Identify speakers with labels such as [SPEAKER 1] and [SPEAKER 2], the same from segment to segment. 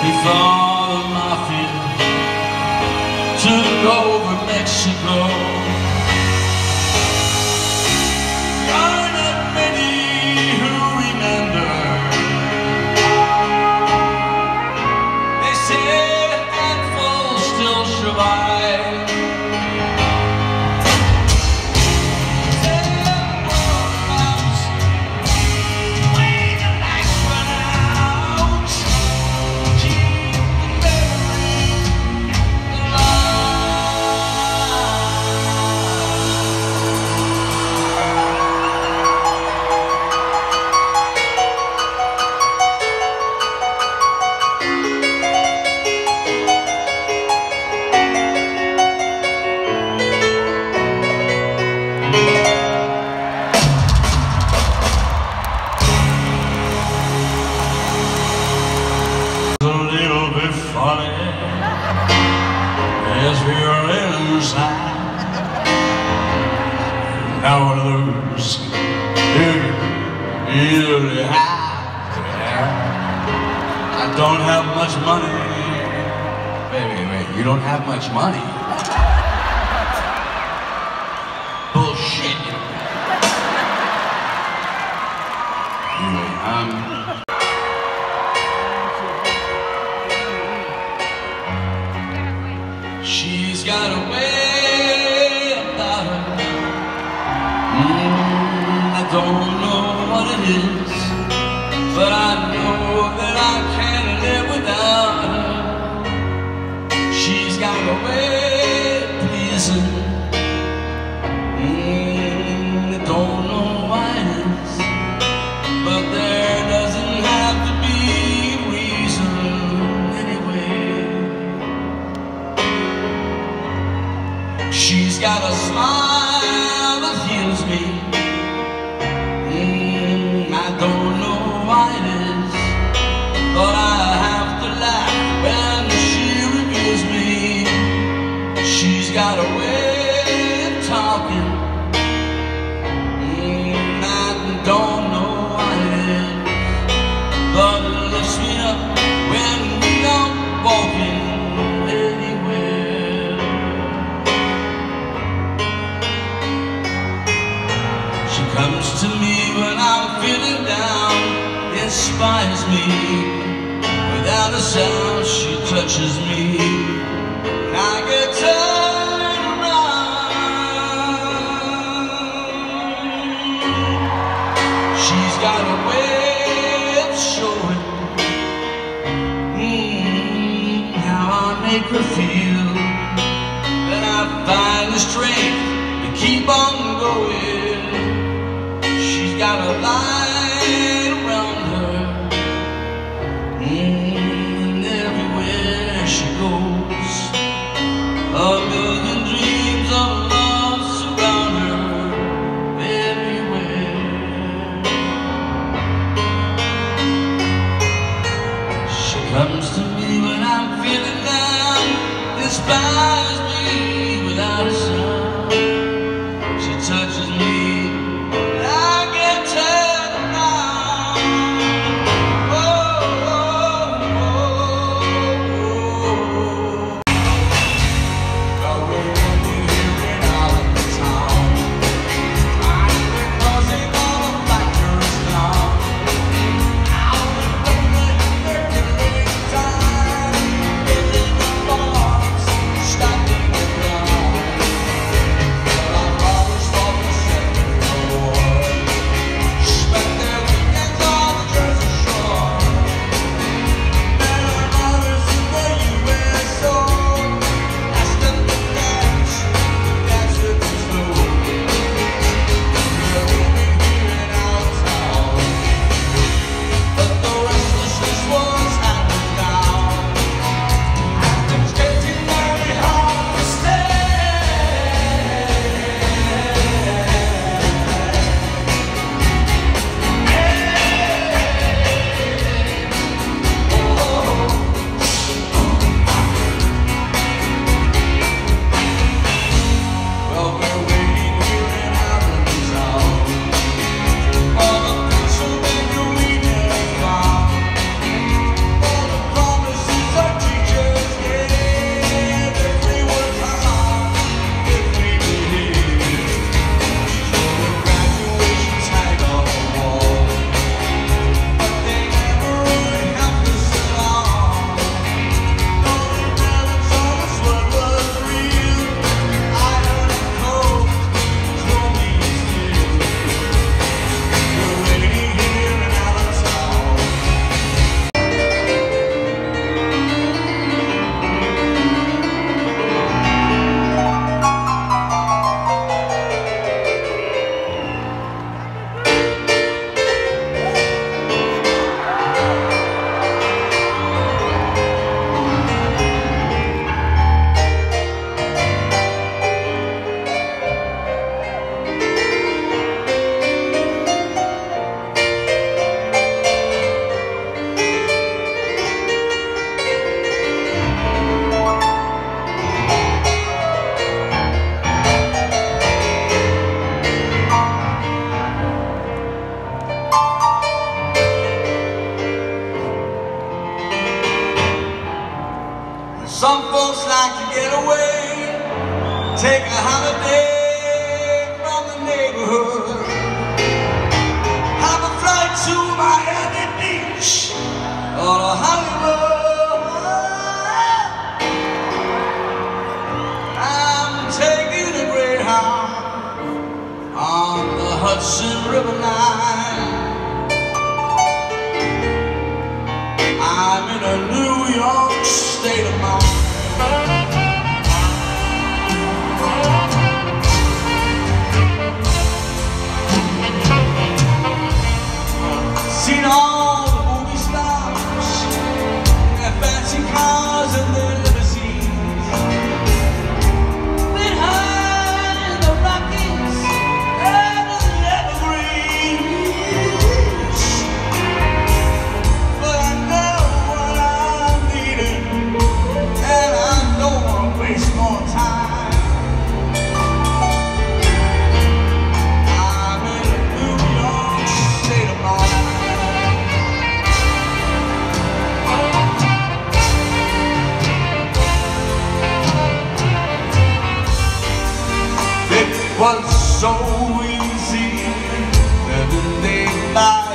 [SPEAKER 1] It's all my nothing Took over Mexico. don't have much money. could feel Then I find the strength to keep on going. She's got a lot I'm in a New York state of mind. was so easy, everything by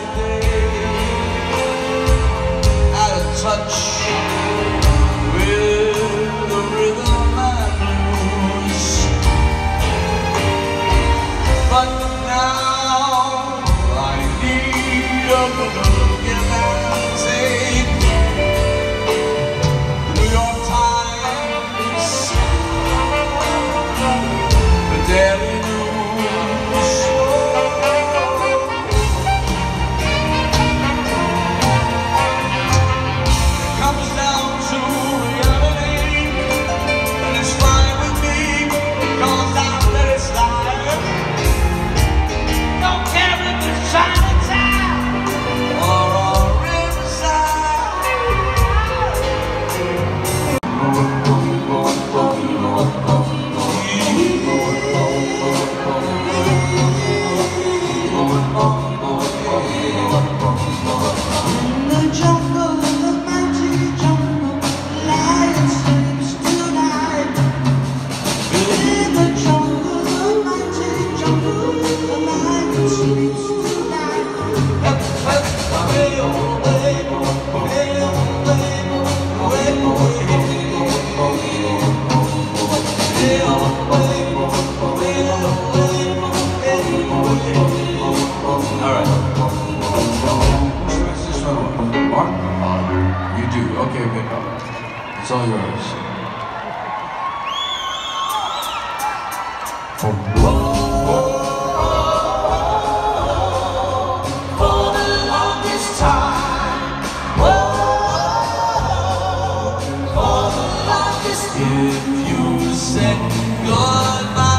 [SPEAKER 1] if you said goodbye.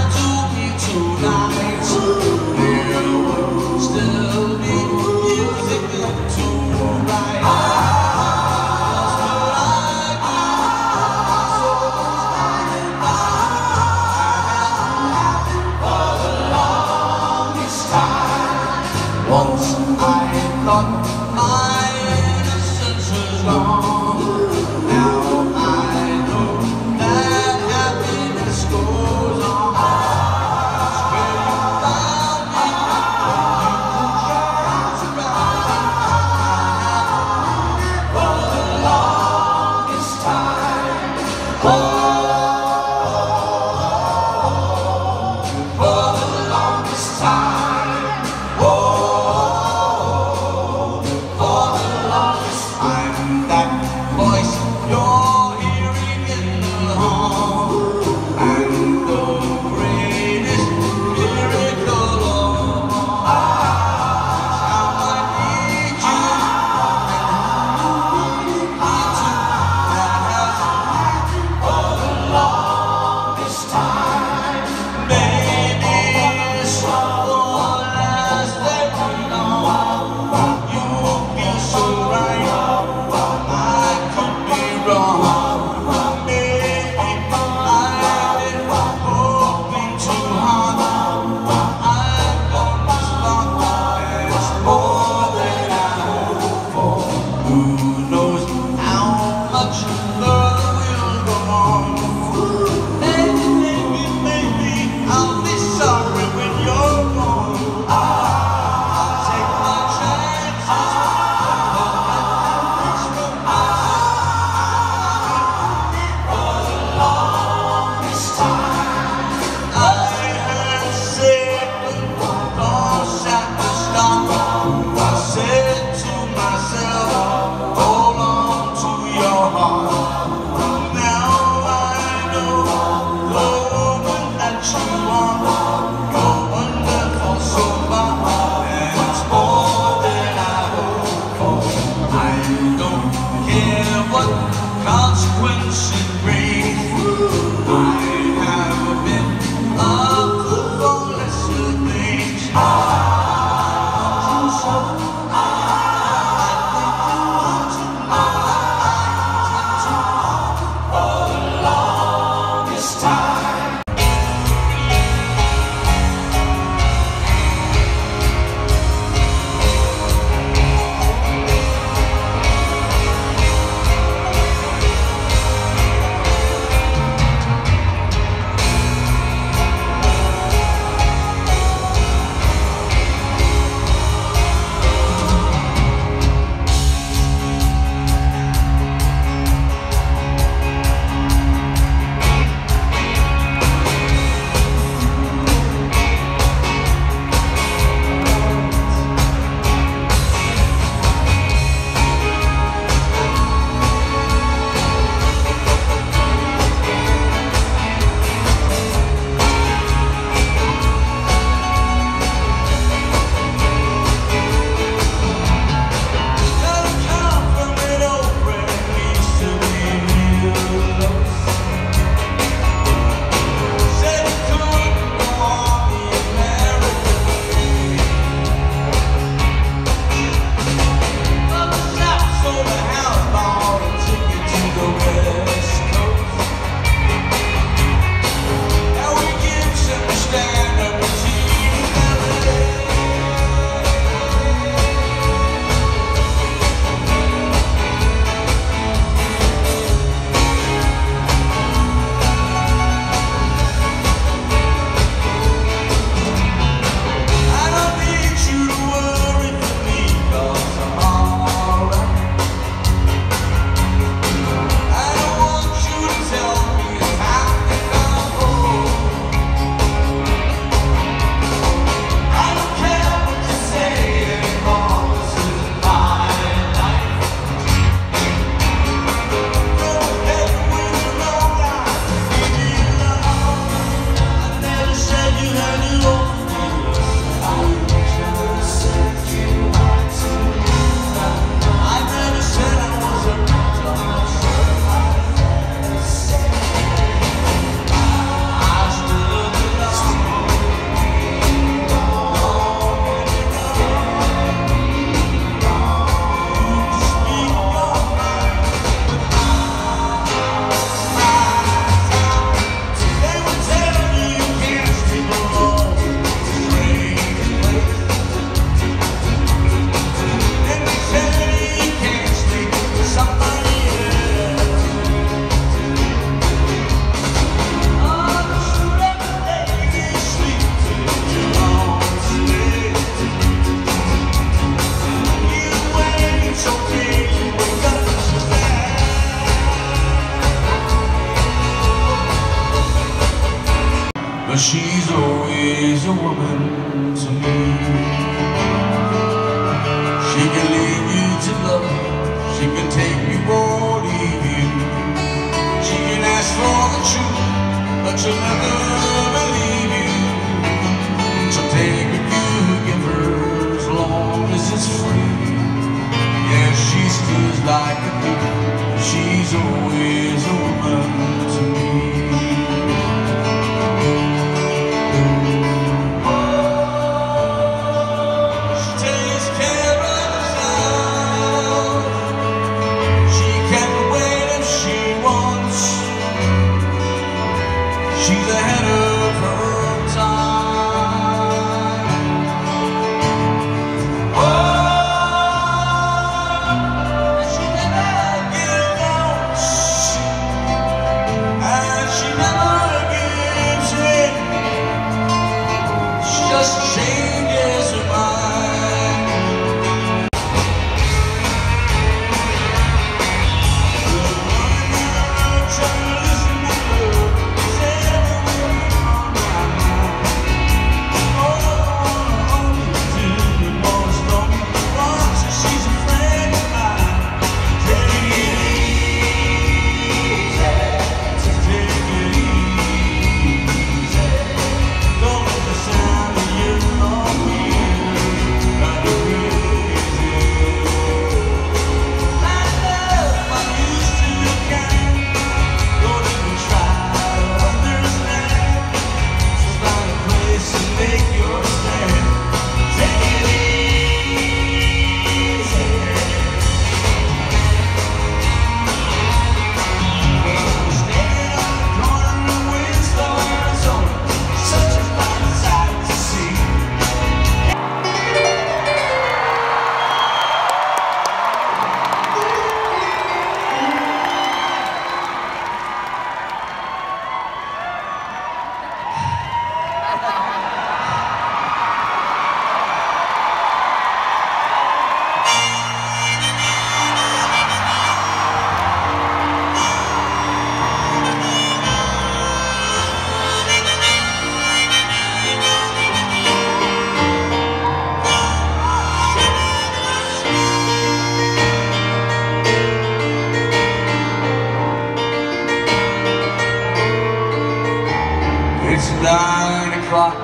[SPEAKER 1] It's nine o'clock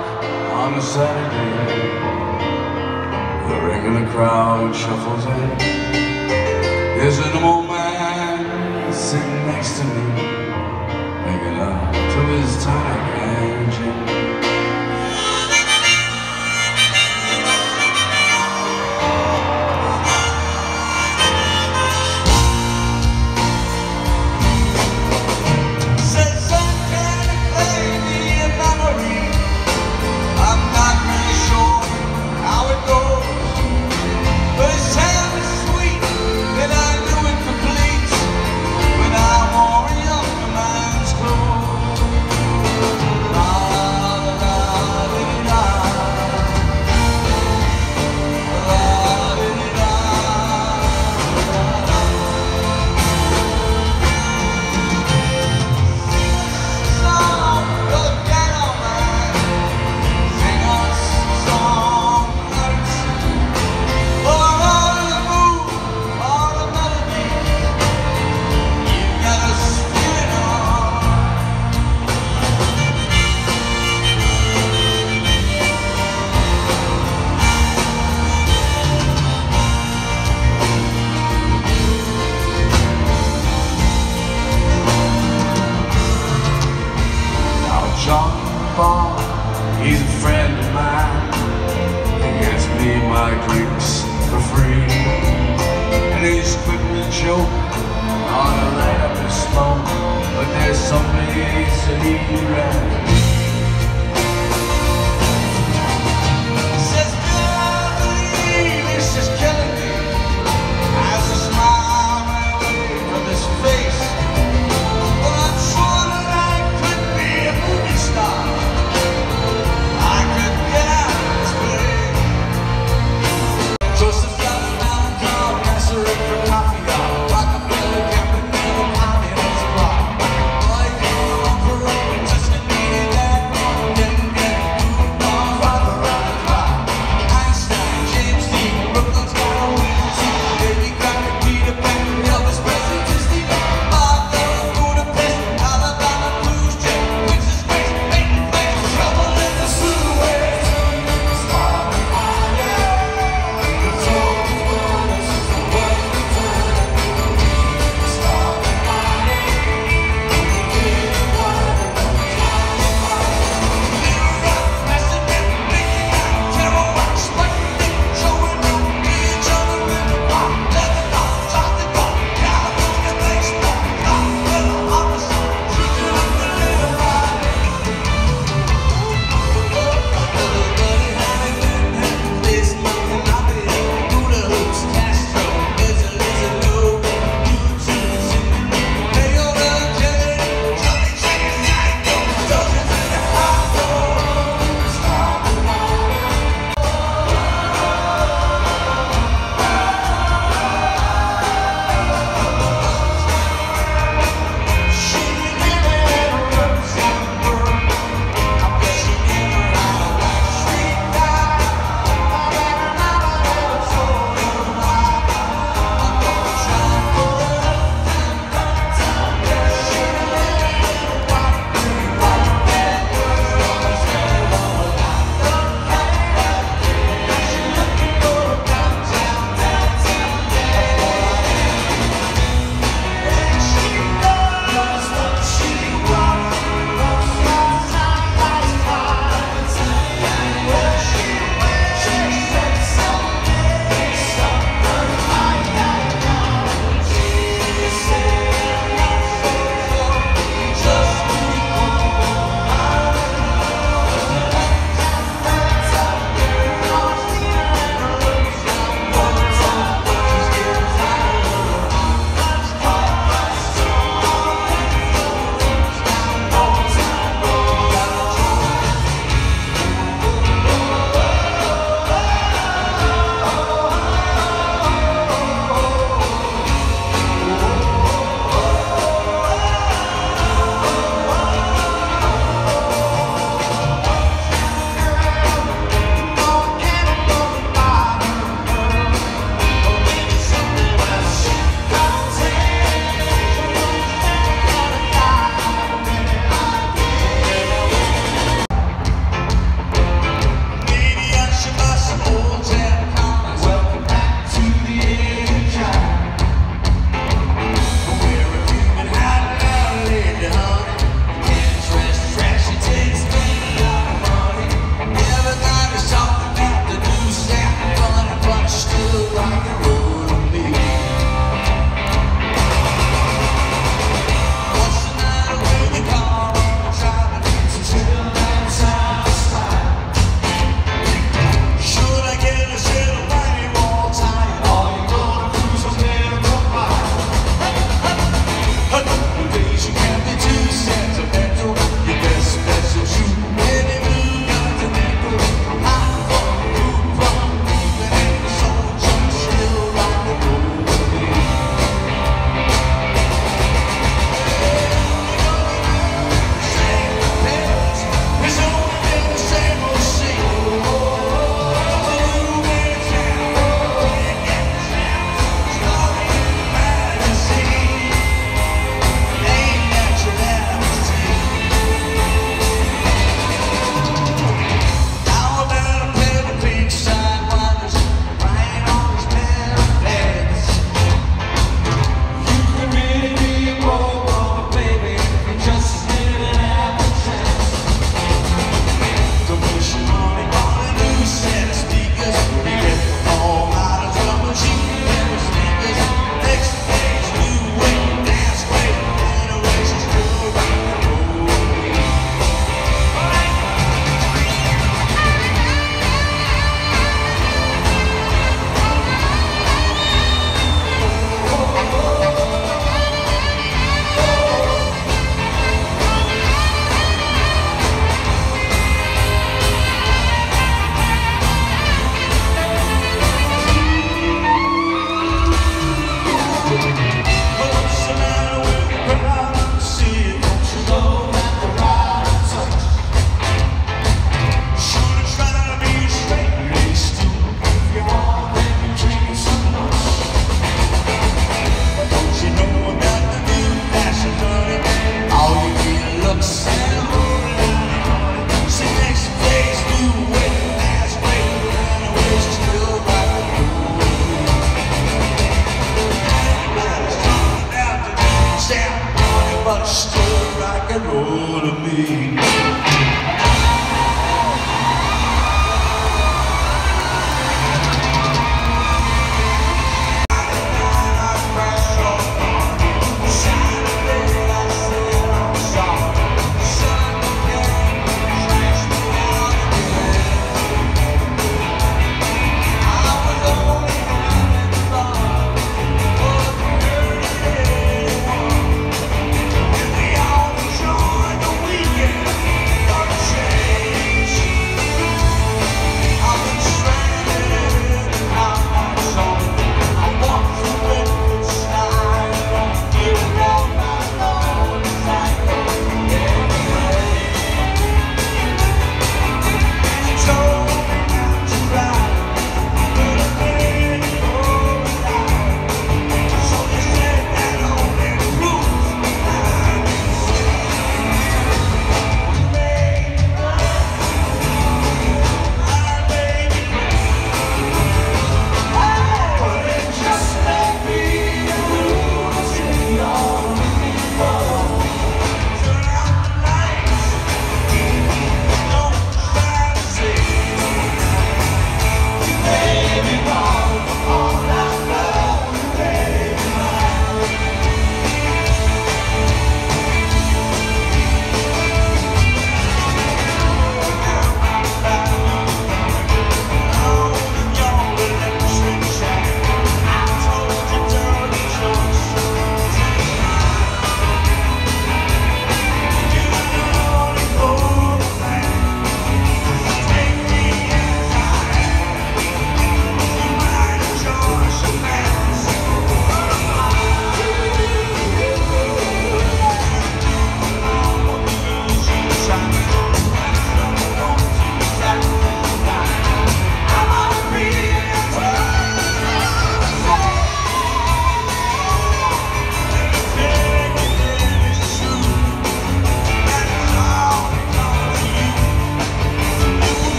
[SPEAKER 1] on a Saturday. The regular crowd shuffles in. There's an old man sitting next to me Making love to his tie